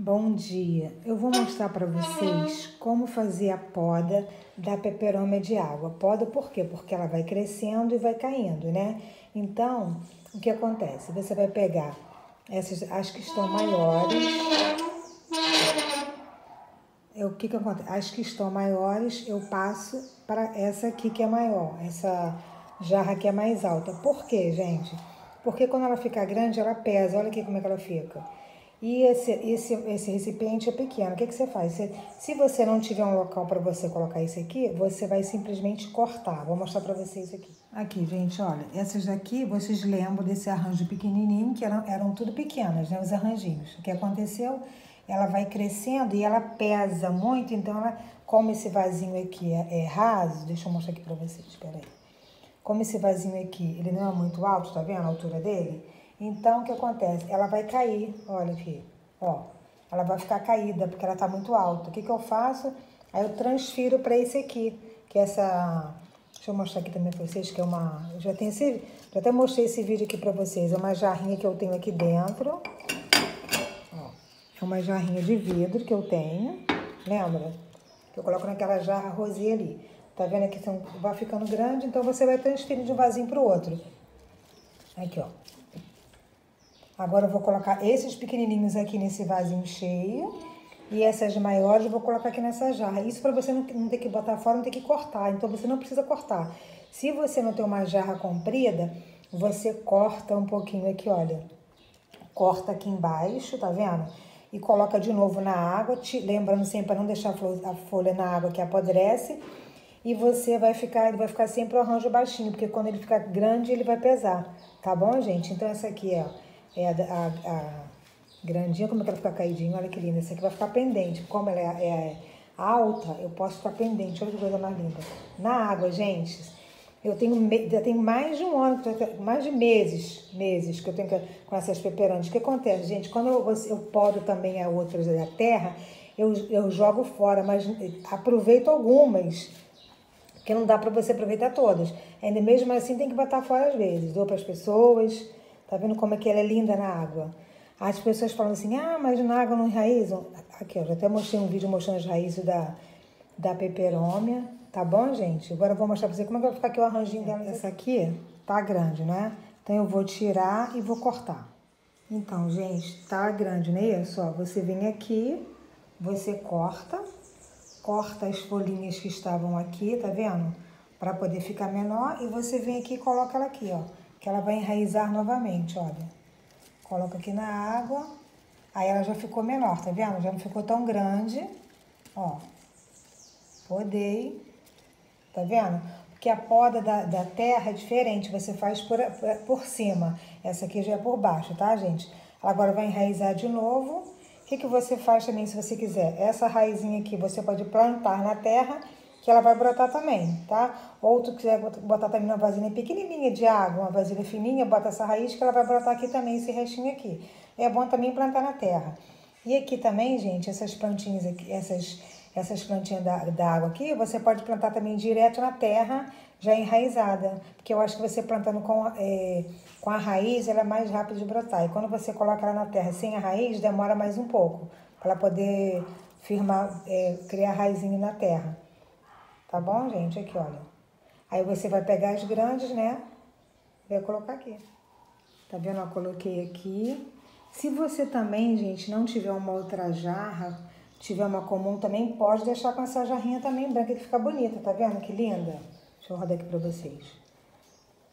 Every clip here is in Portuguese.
Bom dia! Eu vou mostrar para vocês como fazer a poda da peperômia de água. Poda por quê? Porque ela vai crescendo e vai caindo, né? Então, o que acontece? Você vai pegar essas, as que estão maiores. É, o que que acontece? As que estão maiores, eu passo para essa aqui que é maior, essa jarra que é mais alta. Por quê, gente? Porque quando ela fica grande, ela pesa. Olha aqui como é que ela fica. E esse, esse, esse recipiente é pequeno. O que, que você faz? Você, se você não tiver um local para você colocar isso aqui, você vai simplesmente cortar. Vou mostrar para vocês aqui. Aqui, gente, olha. Essas daqui, vocês lembram desse arranjo pequenininho, que eram, eram tudo pequenas, né? Os arranjinhos. O que aconteceu? Ela vai crescendo e ela pesa muito, então ela, como esse vasinho aqui é, é raso, deixa eu mostrar aqui para vocês, espera aí. Como esse vasinho aqui, ele não é muito alto, tá vendo a altura dele? Então, o que acontece? Ela vai cair, olha aqui, ó. Ela vai ficar caída, porque ela tá muito alta. O que que eu faço? Aí eu transfiro para esse aqui, que é essa... Deixa eu mostrar aqui também para vocês, que é uma... Eu já tenho esse... Já até mostrei esse vídeo aqui para vocês. É uma jarrinha que eu tenho aqui dentro. Ó, é uma jarrinha de vidro que eu tenho. Lembra? Que eu coloco naquela jarra rosinha ali. Tá vendo que são, vai ficando grande, então você vai transferindo de um vasinho para o outro. Aqui, ó. Agora eu vou colocar esses pequenininhos aqui nesse vasinho cheio. E essas maiores eu vou colocar aqui nessa jarra. Isso para você não, não ter que botar fora, não ter que cortar. Então você não precisa cortar. Se você não tem uma jarra comprida, você corta um pouquinho aqui, olha. Corta aqui embaixo, tá vendo? E coloca de novo na água, te, lembrando sempre para não deixar a folha na água que apodrece. E você vai ficar, ele vai ficar sempre o arranjo baixinho, porque quando ele ficar grande, ele vai pesar. Tá bom, gente? Então essa aqui, ó é a, a, a grandinha, como é que ela fica caidinha, olha que linda. Essa aqui vai ficar pendente, como ela é, é alta, eu posso ficar pendente, olha que coisa mais linda. Na água, gente, eu tenho, já tenho mais de um ano, mais de meses, meses que eu tenho com essas peperantes. O que acontece, gente? Quando eu, eu podo também a outras da terra, eu, eu jogo fora, mas aproveito algumas, que não dá para você aproveitar todas. Ainda mesmo assim tem que botar fora às vezes. Dou para as pessoas, Tá vendo como é que ela é linda na água? As pessoas falam assim, ah, mas na água não enraizam. Aqui, ó, já até mostrei um vídeo mostrando as raízes da, da peperômia. Tá bom, gente? Agora eu vou mostrar pra você como é que vai ficar aqui o arranjinho dela. Essa aqui tá grande, né? Então eu vou tirar e vou cortar. Então, gente, tá grande, não é isso? Ó, você vem aqui, você corta, corta as folhinhas que estavam aqui, tá vendo? Para poder ficar menor. E você vem aqui e coloca ela aqui, ó ela vai enraizar novamente, olha. Coloca aqui na água, aí ela já ficou menor, tá vendo? Já não ficou tão grande, ó. Podei, tá vendo? Porque a poda da, da terra é diferente, você faz por, por cima. Essa aqui já é por baixo, tá, gente? Ela agora vai enraizar de novo. O que, que você faz também, se você quiser? Essa raizinha aqui você pode plantar na terra que ela vai brotar também, tá? Ou tu quiser botar também uma vasilha pequenininha de água, uma vasilha fininha, bota essa raiz que ela vai brotar aqui também, esse restinho aqui. É bom também plantar na terra. E aqui também, gente, essas plantinhas aqui, essas, essas plantinhas da, da água aqui, você pode plantar também direto na terra, já enraizada. Porque eu acho que você plantando com, é, com a raiz, ela é mais rápido de brotar. E quando você coloca ela na terra sem a raiz, demora mais um pouco, para ela poder firmar, é, criar raizinho na terra. Tá bom, gente? Aqui, olha. Aí você vai pegar as grandes, né? Vai colocar aqui. Tá vendo? Eu coloquei aqui. Se você também, gente, não tiver uma outra jarra, tiver uma comum também, pode deixar com essa jarrinha também branca que fica bonita, tá vendo? Que linda. Deixa eu rodar aqui pra vocês.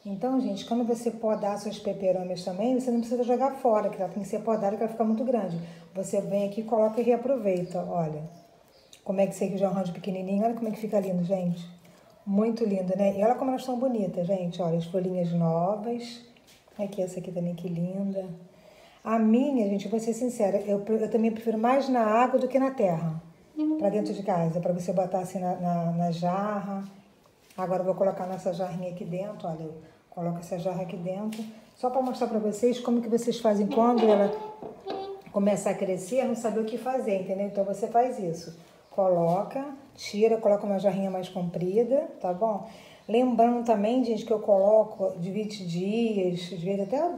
Então, gente, quando você podar suas peperômias também, você não precisa jogar fora, que ela tem que ser podada, que ela fica muito grande. Você vem aqui, coloca e reaproveita, olha. Como é que você já arranja pequenininho. Olha como é que fica lindo, gente. Muito lindo, né? E olha como elas são bonitas, gente. Olha, as folhinhas novas. Aqui, essa aqui também, que linda. A minha, gente, vou ser sincera, eu, eu também prefiro mais na água do que na terra. Pra dentro de casa, pra você botar assim na, na, na jarra. Agora eu vou colocar nessa jarrinha aqui dentro, olha. Eu coloco essa jarra aqui dentro. Só para mostrar para vocês como que vocês fazem quando ela começa a crescer, não saber o que fazer, entendeu? Então você faz isso coloca, tira, coloca uma jarrinha mais comprida, tá bom? Lembrando também, gente, que eu coloco de 20 dias, às vezes até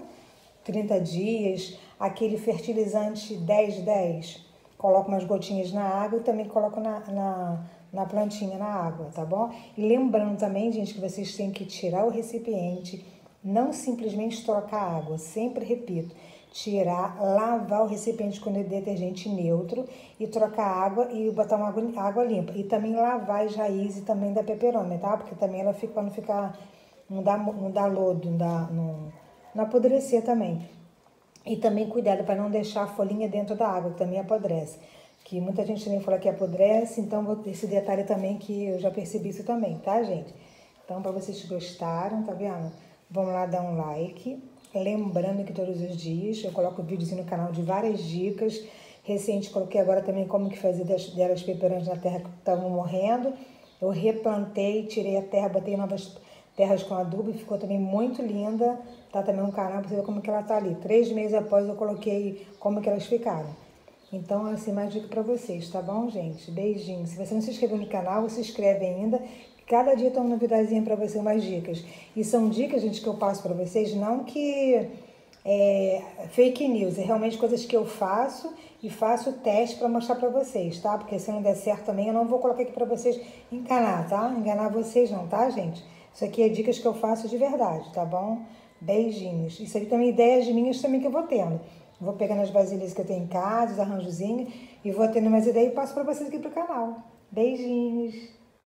30 dias, aquele fertilizante 10-10. coloco umas gotinhas na água e também coloco na, na, na plantinha, na água, tá bom? E lembrando também, gente, que vocês têm que tirar o recipiente, não simplesmente trocar água, sempre repito, tirar, lavar o recipiente com detergente neutro e trocar água e botar uma água, limpa. E também lavar as raízes também da peperômia, tá? Porque também ela fica, não ficar, não dá, não dá lodo, não, dá, não, não apodrecer também. E também cuidado para não deixar a folhinha dentro da água, que também apodrece. Que muita gente também fala que apodrece, então vou esse detalhe também que eu já percebi isso também, tá, gente? Então, para vocês gostaram, tá vendo? Vamos lá dar um like. Lembrando que todos os dias eu coloco vídeos no canal de várias dicas. Recente coloquei agora também como que fazer das, delas peperões na terra que estavam morrendo. Eu replantei, tirei a terra, botei novas terras com adubo e ficou também muito linda. Tá também no canal para você ver como que ela tá ali. Três meses após eu coloquei como que elas ficaram. Então, assim, mais dica para vocês, tá bom, gente? Beijinho. Se você não se inscreveu no canal, se inscreve ainda. Cada dia tem uma novidadezinha para você, mais dicas. E são dicas, gente, que eu passo para vocês, não que é fake news, é realmente coisas que eu faço e faço teste para mostrar para vocês, tá? Porque se não der certo também, eu não vou colocar aqui para vocês enganar, tá? Enganar vocês não, tá, gente? Isso aqui é dicas que eu faço de verdade, tá bom? Beijinhos. Isso aqui também ideias minhas também que eu vou tendo. Vou pegando as vasilhas que eu tenho em casa, os arranjozinhos, e vou tendo mais ideias e passo para vocês aqui pro canal. Beijinhos.